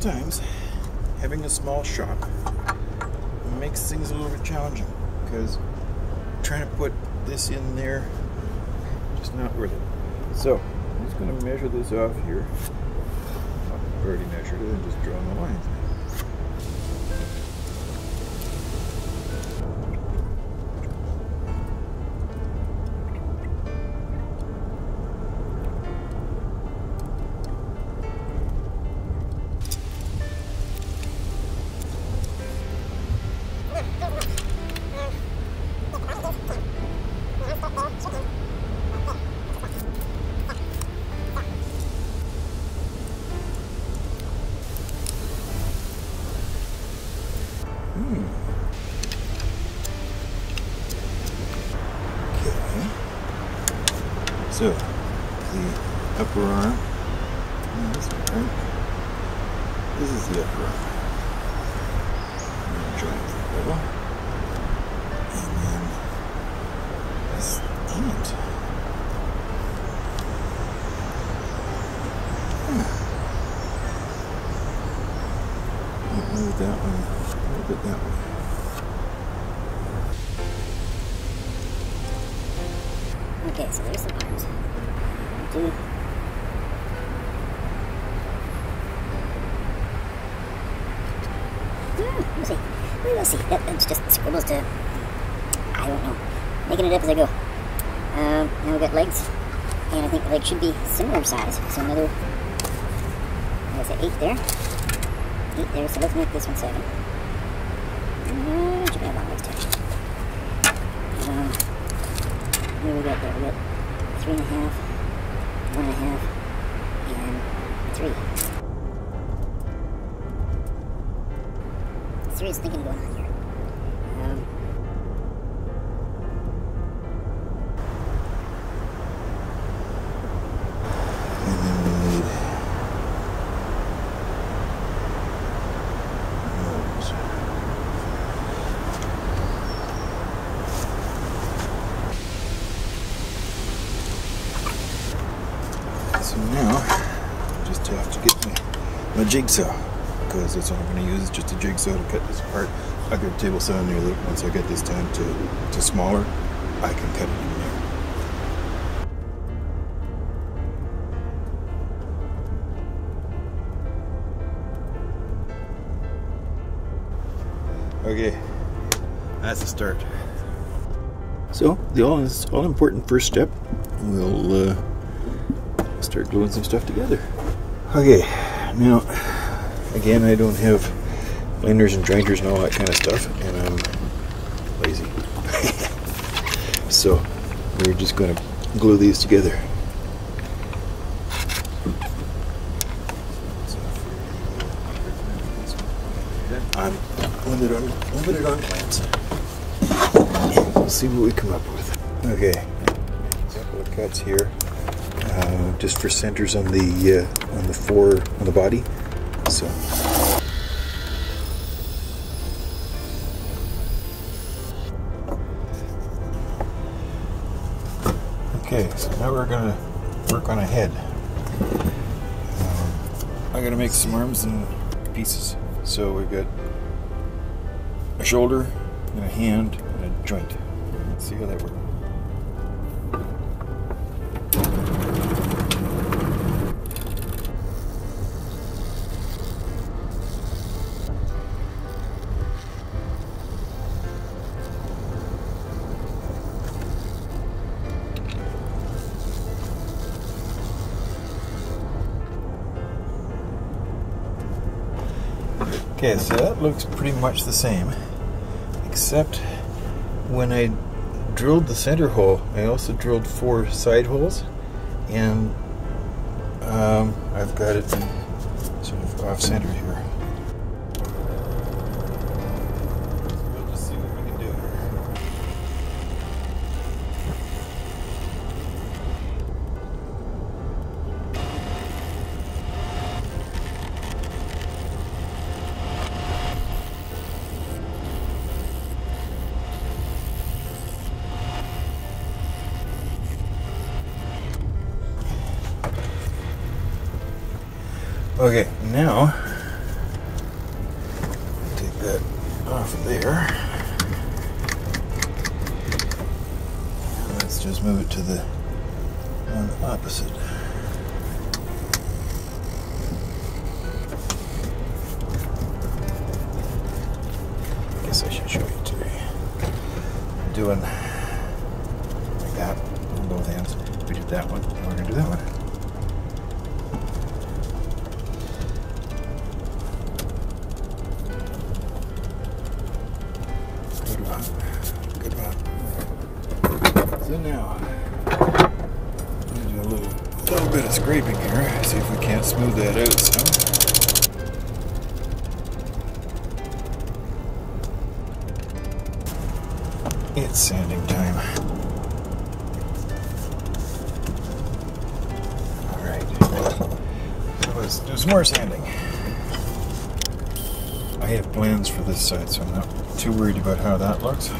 sometimes having a small shop makes things a little bit challenging because trying to put this in there just not worth it. So I'm just going to measure this off here. I've already measured it and just draw the lines. So, the upper arm. This right? This is the upper arm. Join the middle. And then this end. Huh. Move that one a little bit that way. Okay, so there's the arms. Two. Hmm, we'll see. We will see. That, that's just scribbles to, I don't know, making it up as I go. Um, now we've got legs, and I think the legs should be similar size. So another, I say eight there, eight there. So let's make this one seven. Uh, should be a long ways too. Um, do we got there? We got three and a half, one and a half, and three. Serious thinking going on here. Um, And then we need nose. So now, I just have to get my, my jigsaw because that's all I'm going to use is just a jigsaw to cut this apart. I got a table saw in there that once I get this down to, to smaller, I can cut it in there. Okay, that's the start. So the all all important first step, we'll uh, start gluing some stuff together. Okay, now again, I don't have blenders and jointers and all that kind of stuff, and I'm lazy. so we're just going to glue these together. I'm limited on limited on plans. We'll see what we come up with. Okay, a couple of cuts here, uh, just for centers on the uh, on the fore on the body. So. Okay, so now we're gonna work on a head. Um, I'm gonna make some arms and pieces. So we've got a shoulder and a hand and a joint. Let's see how that works. Okay, so that looks pretty much the same, except when I drilled the center hole, I also drilled four side holes, and um, I've got it sort of off center here. Just move it to the one opposite. Guess I should show you today. Doing It's sanding time. Alright. So let's do some more sanding. I have plans for this side, so I'm not too worried about how that looks.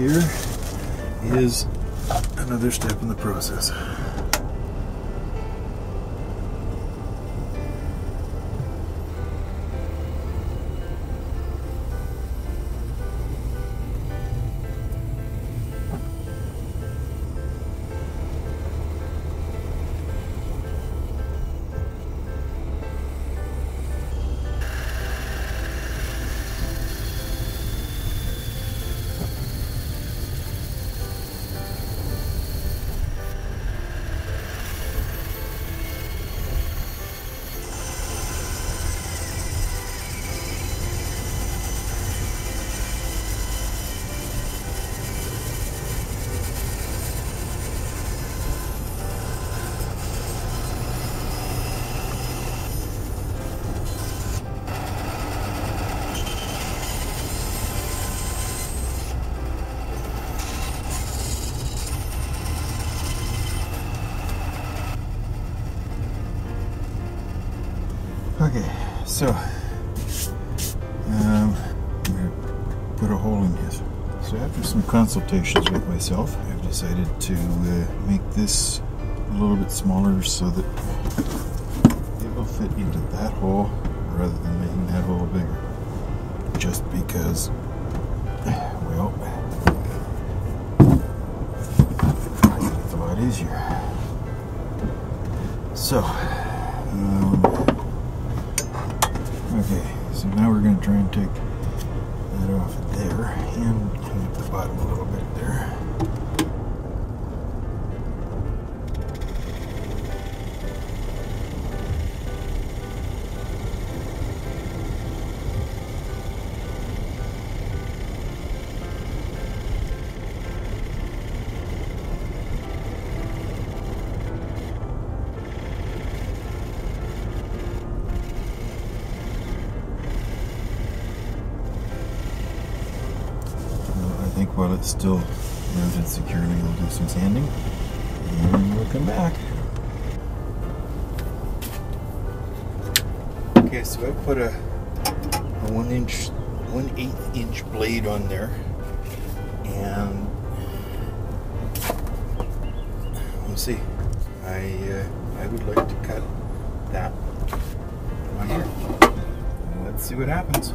Here is another step in the process. Okay, so um, I'm gonna put a hole in this. So after some consultations with myself, I've decided to uh, make this a little bit smaller so that it will fit into that hole rather than making that hole bigger. Just because, well, it's a lot easier. So, um, so now we're going to try and take that off of there and clean up the bottom a little bit there. Still mounted securely, we'll do some sanding and we'll come back. Okay, so I put a, a one inch, one eighth inch blade on there and we'll see. I, uh, I would like to cut that on here. Let's see what happens.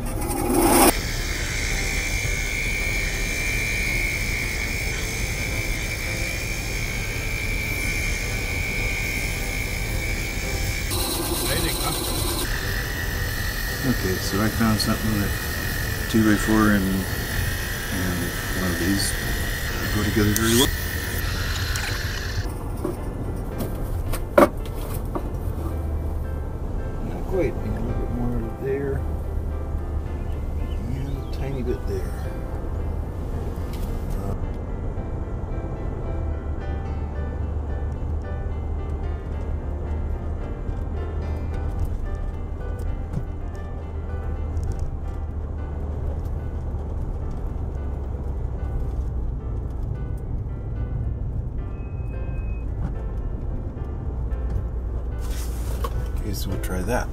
Okay, so I found something that two by four and and one of these go together very well. So we'll try that.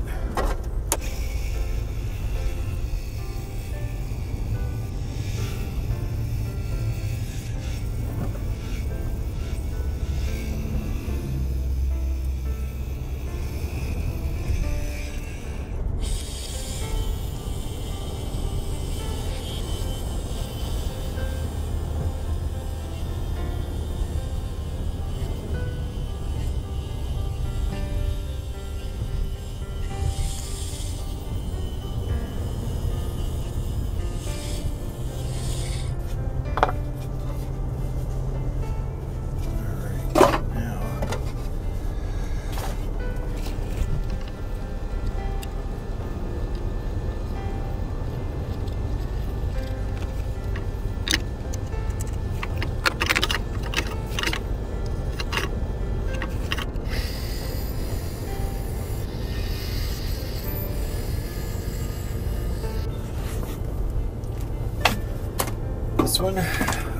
This one,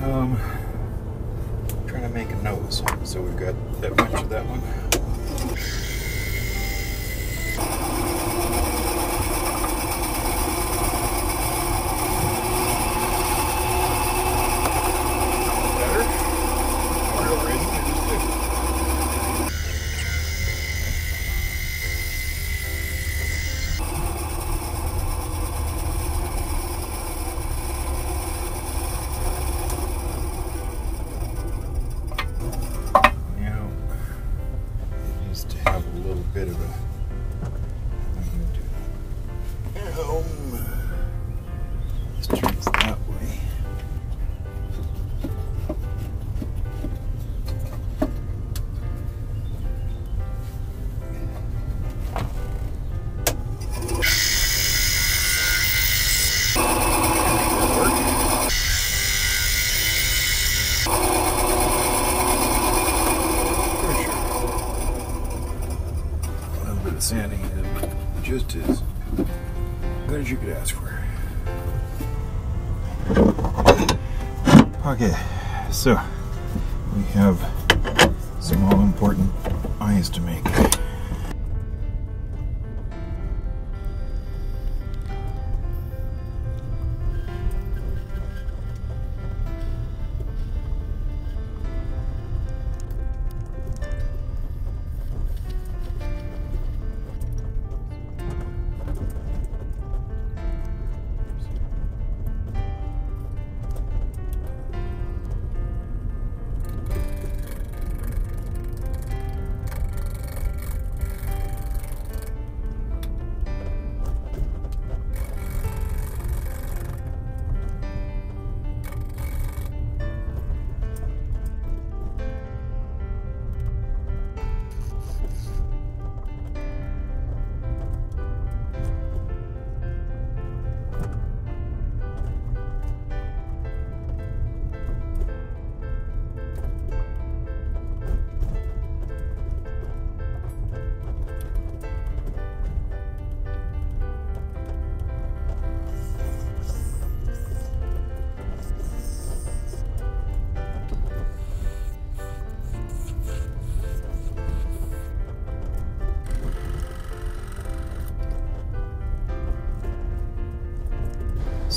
um, trying to make a nose. So we've got that much of that one.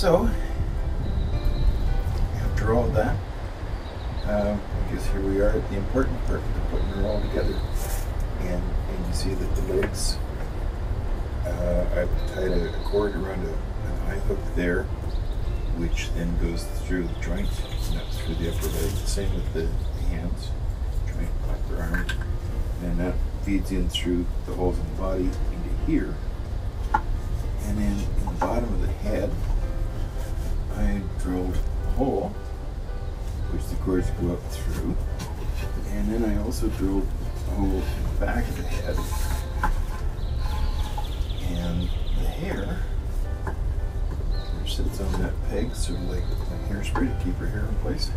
So, after all that, um, I guess here we are at the important part, of putting her all together. And, and you see that the legs, uh, I've tied a, a cord around a, an eye hook there, which then goes through the joint, not through the upper leg. Same with the, the hands, joint, upper arm. And that feeds in through the holes in the body into here. And then in the bottom of the head, I drilled a hole, which the cords go up through. And then I also drilled a hole back of the head. And the hair, which sits on that peg, sort of like a hairspray to keep her hair in place.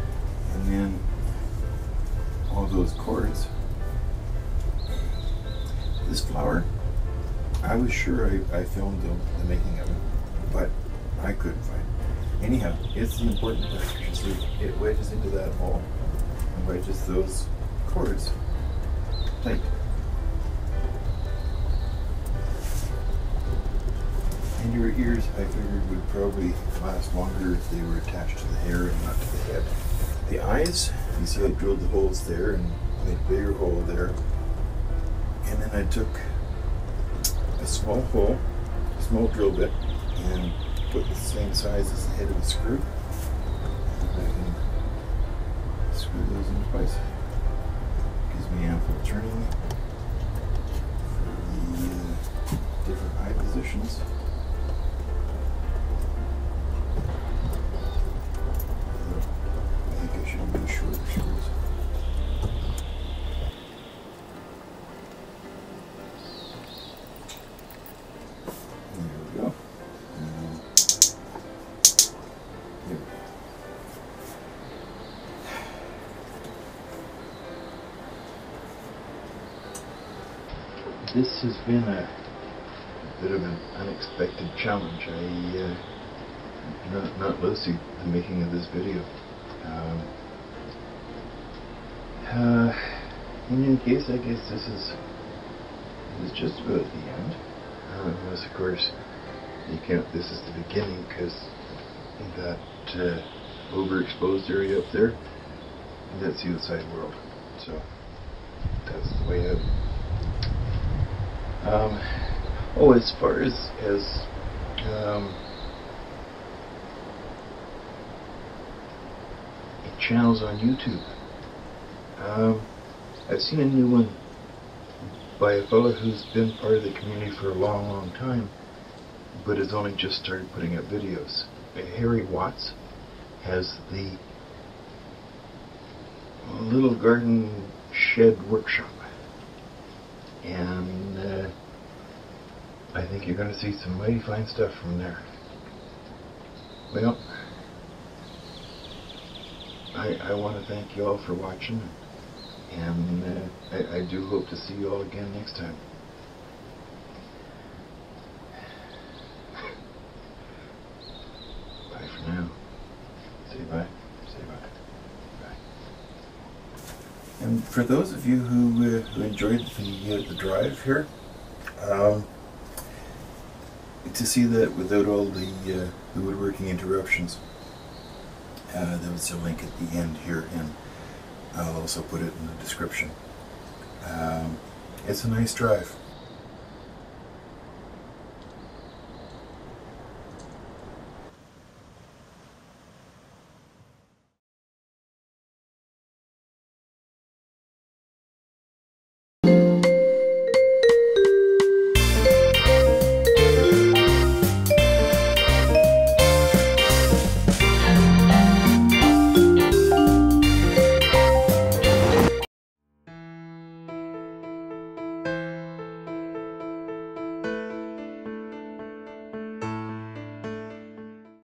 And then all those cords. This flower, I was sure I, I filmed the, the making of it, but I couldn't find it. Anyhow, it's the important see, it wedges into that hole and wedges those cords tight. And your ears, I figured, would probably last longer if they were attached to the hair and not to the head. The eyes, you see I drilled the holes there and made a bigger hole there. And then I took a small hole, a small drill bit, and put the same size as the head of the screw. And I can screw those in place. Gives me ample turning for the uh, different eye positions. This has been a bit of an unexpected challenge. I, uh, not, not LuSea, the making of this video. Um, uh, in any case, I guess this is, this is just about the end. Uh, unless, of course, you count this as the beginning because that uh, overexposed area up there, that's the outside world. So that's the way out. Um, oh, as far as as um, channels on YouTube, um, I've seen a new one by a fellow who's been part of the community for a long, long time, but has only just started putting up videos. Uh, Harry Watts has the Little Garden Shed Workshop, and think you're going to see some mighty fine stuff from there. Well, I, I want to thank you all for watching, and uh, I, I do hope to see you all again next time. Bye for now. Say bye. Say bye. Bye. And for those of you who, uh, who enjoyed the uh, the drive here, um, to see that without all the uh, the woodworking interruptions, uh, there was a link at the end here, and I'll also put it in the description. Um, it's a nice drive.